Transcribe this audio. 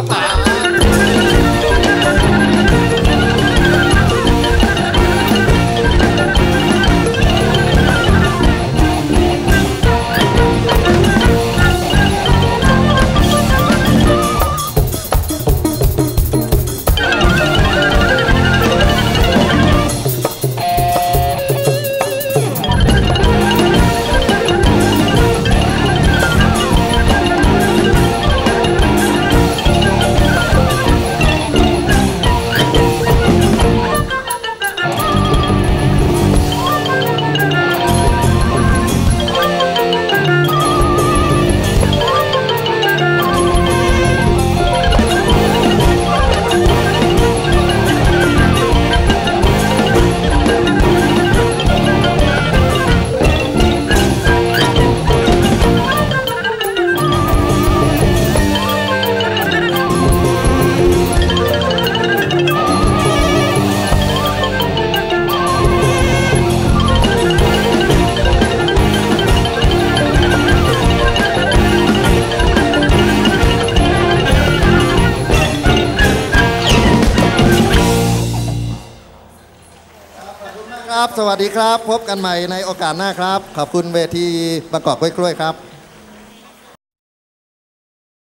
Europa. สวัสดีครับ พบกันใหม่ในโอกาสหน้าครับ ขอบคุณเวทีประกอบกล้วยครับ